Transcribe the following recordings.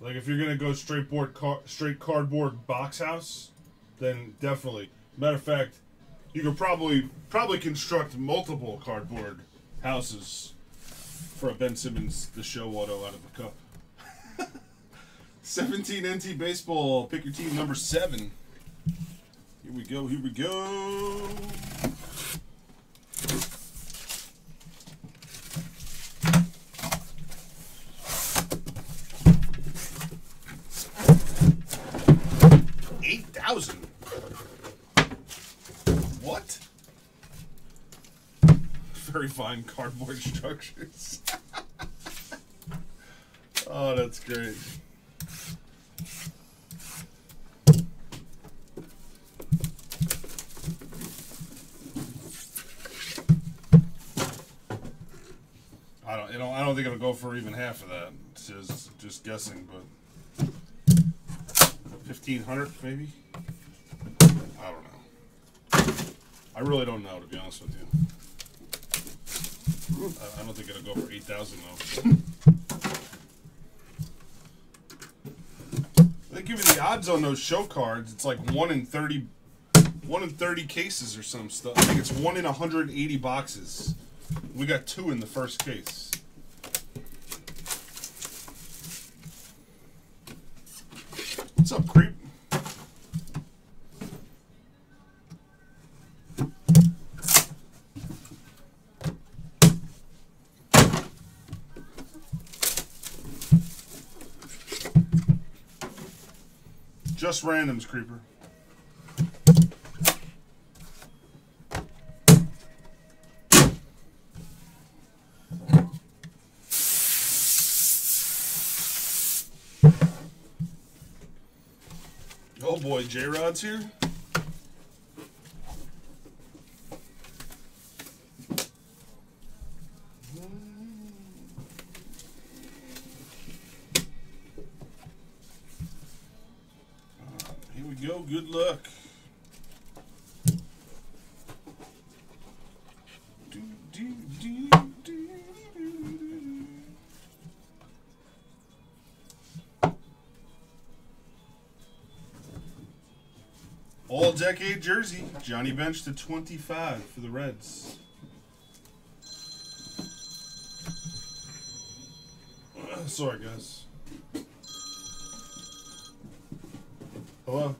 Like if you're gonna go straight board, car, straight cardboard box house, then definitely. Matter of fact, you could probably probably construct multiple cardboard houses for a Ben Simmons the show auto out of the cup. 17 NT baseball. Pick your team number seven. Here we go. Here we go. Very fine cardboard structures. oh, that's great. I don't, you know, I don't think it'll go for even half of that. It's just, just guessing, but fifteen hundred maybe. I don't know. I really don't know, to be honest with you. I, don't think it'll go for eight thousand though. They give you the odds on those show cards. It's like one in thirty, one in thirty cases or some stuff. I think it's one in hundred eighty boxes. We got two in the first case. What's up, creep? Just randoms, creeper. Oh boy, J Rod's here. Decade jersey. Johnny Bench to 25 for the Reds. Sorry, guys. Hello?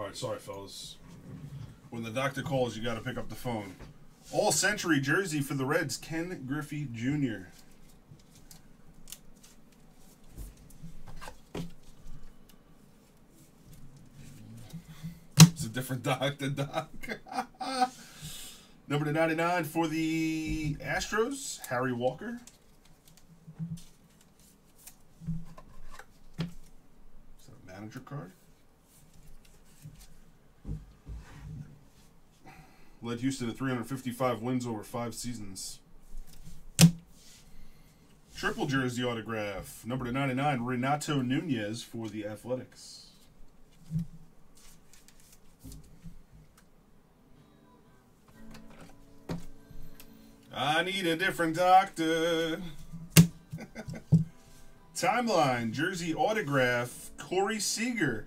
All right, sorry, fellas. When the doctor calls, you got to pick up the phone. All Century jersey for the Reds, Ken Griffey Jr. It's a different doc than Doc. Number to 99 for the Astros, Harry Walker. Is that a manager card? Led Houston to 355 wins over five seasons. Triple jersey autograph, number to 99, Renato Nunez for the Athletics. I need a different doctor. Timeline, jersey autograph, Corey Seager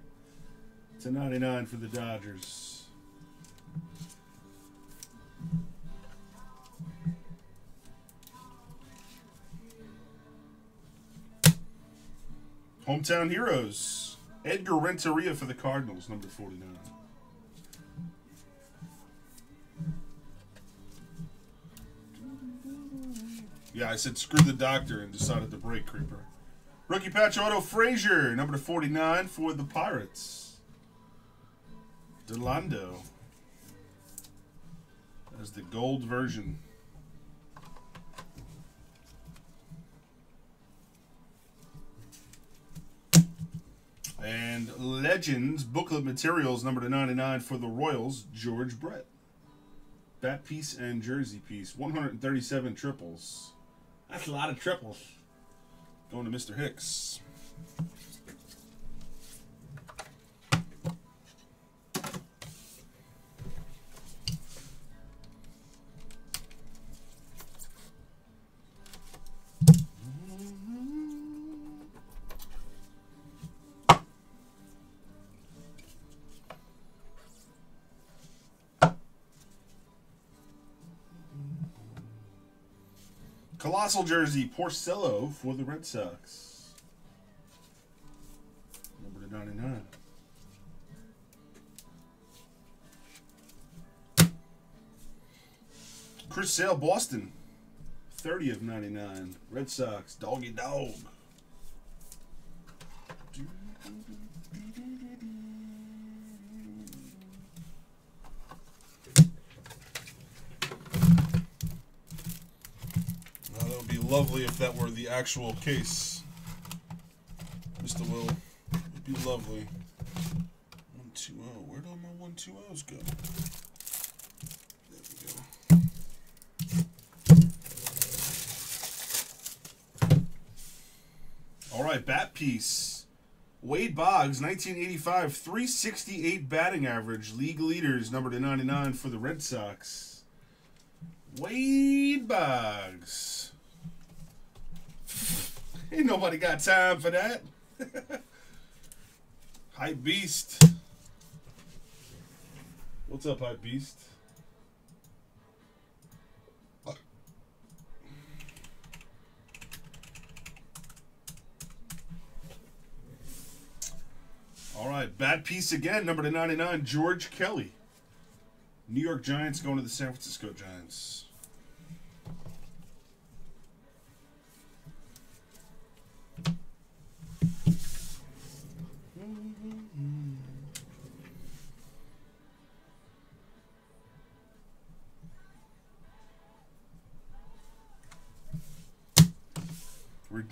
to 99 for the Dodgers. Hometown Heroes, Edgar Renteria for the Cardinals, number 49. Yeah, I said screw the doctor and decided to break Creeper. Rookie patch auto Frazier, number 49 for the Pirates. Delando. That's the gold version. And Legends booklet materials number to 99 for the Royals, George Brett. Bat piece and jersey piece, 137 triples. That's a lot of triples. Going to Mr. Hicks. Colossal jersey, Porcello for the Red Sox. Number to 99. Chris Sale, Boston. 30 of 99. Red Sox, doggy dog that would be lovely if that were the actual case. Mr. Will. It'd be lovely. 120. Where'd all my 120s go? There we go. All right, bat piece. Wade Boggs, 1985, 368 batting average. League leaders, number to 99 for the Red Sox. Wade Boggs. Ain't nobody got time for that. Hype Beast. What's up, Hype Beast? All right, bad piece again, number to 99, George Kelly. New York Giants going to the San Francisco Giants.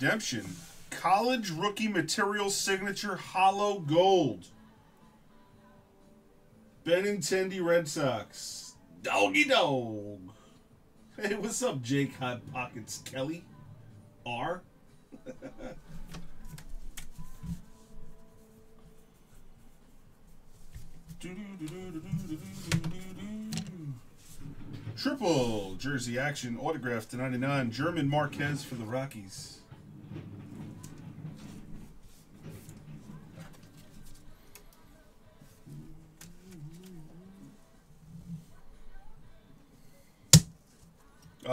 Redemption. College rookie material signature hollow gold. Benintendi Red Sox. Doggy dog. Hey, what's up, Jake Hot Pockets Kelly? R. Triple jersey action autograph to 99. German Marquez for the Rockies.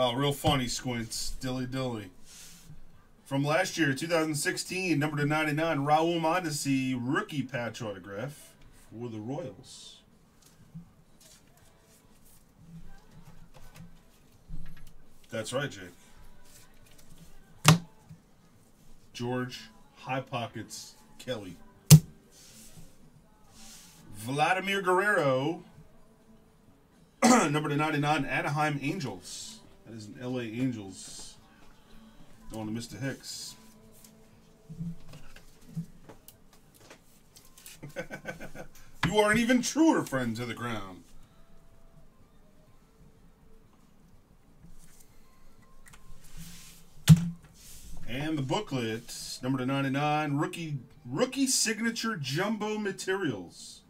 Oh, real funny squints. Dilly dilly. From last year, 2016, number to 99, Raul Mondesi rookie patch autograph for the Royals. That's right, Jake. George High Pockets Kelly. Vladimir Guerrero, number to 99, Anaheim Angels. That is an LA Angels. Going to Mr. Hicks. you are an even truer friend to the ground. And the booklet, number to 99, rookie rookie signature jumbo materials.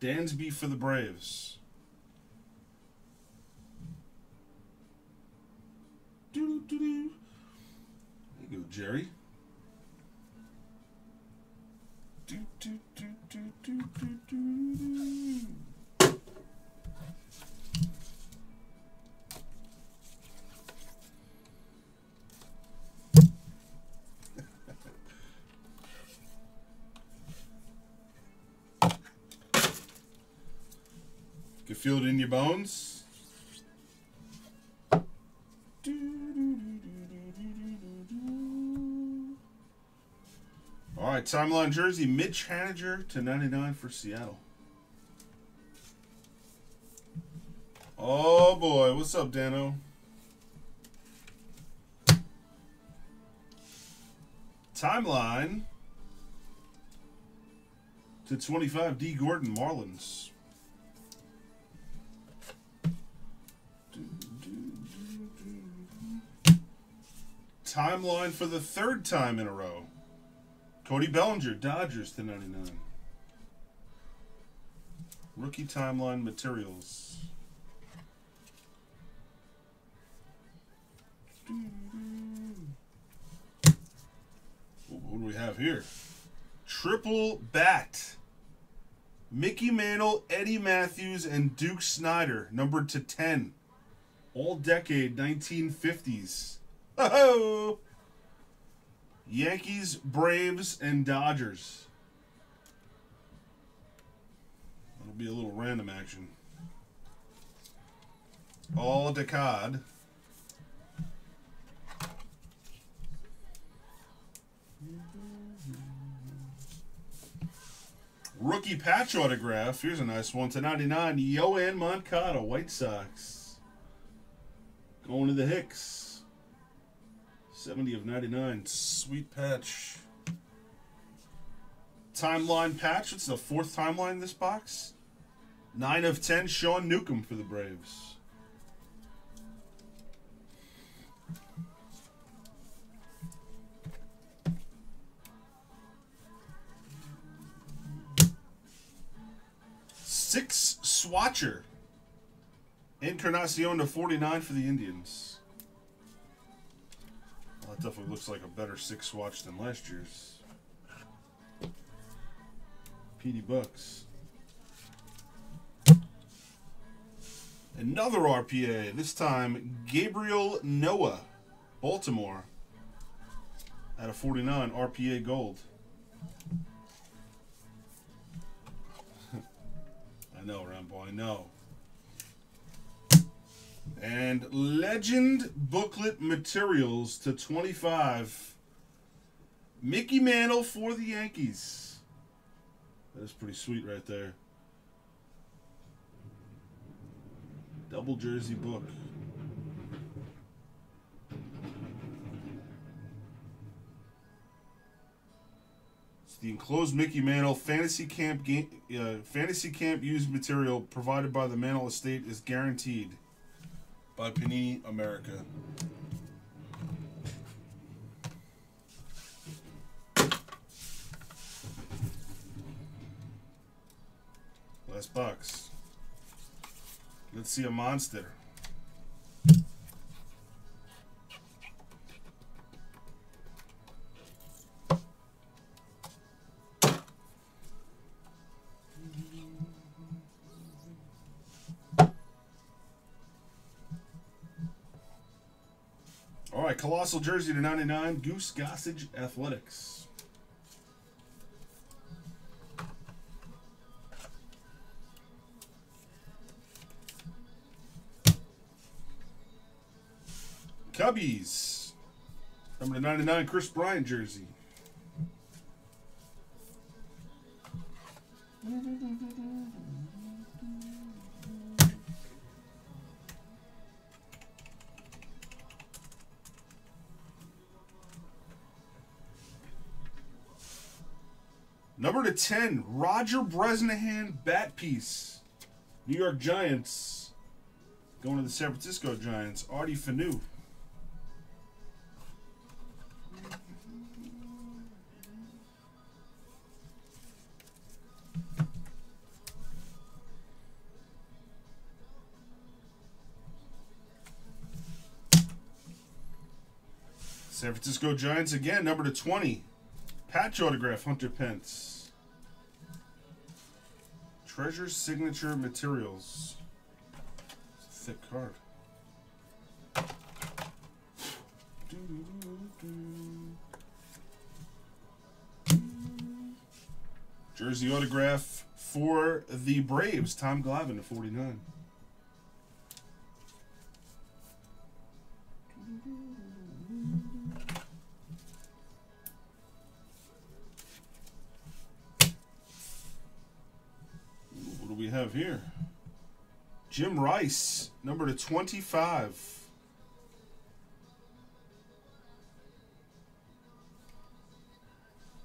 Dansby for the Braves. Doo -doo -doo. There you go, Jerry. Do, do, do, do, do, do, do. You feel it in your bones. All right, timeline jersey, Mitch Haniger to 99 for Seattle. Oh boy, what's up, Dano? Timeline to 25 Dee Gordon Marlins. Timeline for the third time in a row. Cody Bellinger, Dodgers to 99. Rookie timeline materials. What do we have here? Triple bat. Mickey Mantle, Eddie Mathews, and Duke Snider, numbered to 10. All decade 1950s. Oh! Yankees, Braves, and Dodgers. That'll be a little random action. All decad. Rookie patch autograph. Here's a nice one to 99. Yoan Moncada, White Sox. Going to the Hicks. 70 of 99. Sweet patch. Timeline patch. It's the fourth timeline in this box. 9 of 10. Sean Newcomb for the Braves. Six Swatcher. Encarnacion to 49 for the Indians. Definitely looks like a better six swatch than last year's. PD Bucks. Another RPA, this time Gabriel Ynoa, Baltimore. At a 49, RPA Gold. I know, Rambo, I know. And Legend Booklet Materials to 25. Mickey Mantle for the Yankees. That is pretty sweet right there. Double jersey book. It's the enclosed Mickey Mantle Fantasy Camp game, uh, Fantasy Camp used material provided by the Mantle Estate is guaranteed by Panini America. Last box. Let's see a monster. right, Colossal Jersey to 99, Goose Gossage Athletics. Cubbies. Number 99, Kris Bryant jersey. Number to 10, Roger Bresnahan bat piece. New York Giants. Going to the San Francisco Giants. Artie Fanu. San Francisco Giants again, number to 20. Patch autograph, Hunter Pence. Treasure signature materials. Thick card. Jersey autograph for the Braves, Tom Glavine to 49. Jim Rice, number to 25.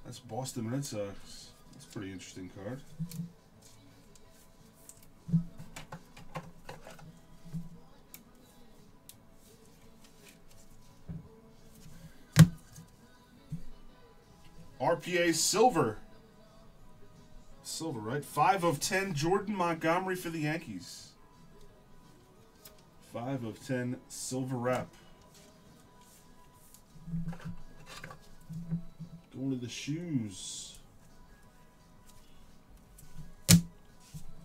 That's Boston Red Sox. That's a pretty interesting card. RPA Silver. Silver, right? Five of ten. Jordan Montgomery for the Yankees. Five of ten. Silver wrap. Going to the shoes.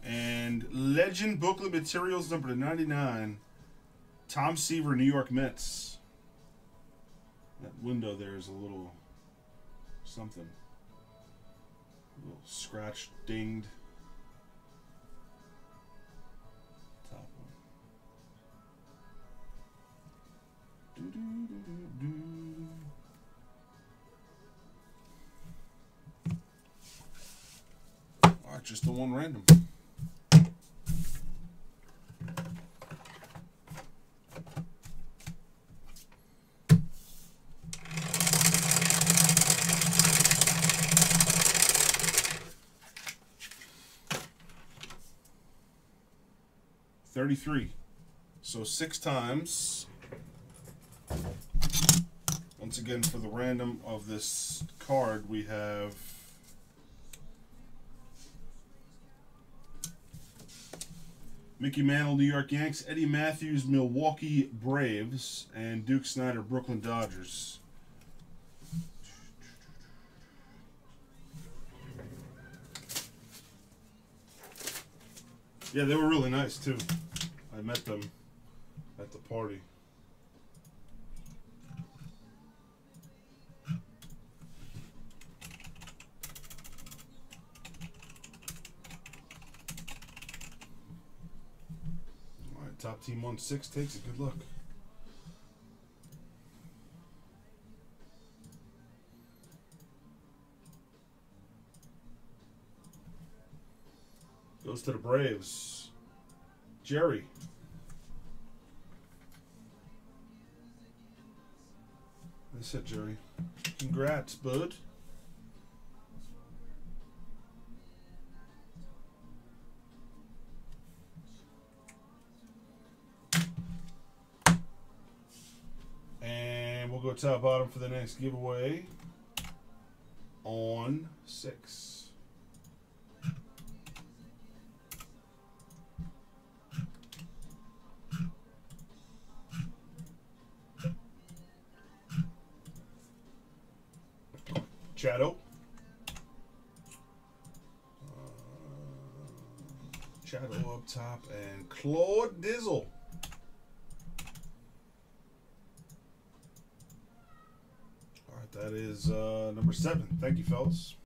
And Legend Booklet Materials number 99. Tom Seaver, New York Mets. That window there is a little something. A little scratched, dinged. Alright, just the one random. Thirty-three. So six times. Once again, for the random of this card, we have Mickey Mantle, New York Yanks, Eddie Mathews, Milwaukee Braves, and Duke Snider, Brooklyn Dodgers. Yeah, they were really nice too. I met them at the party. All right, top team one six takes it. Good luck. Goes to the Braves. Jerry. I said Jerry. Congrats, bud. We'll go top bottom for the next giveaway on six. Thank you, fellas.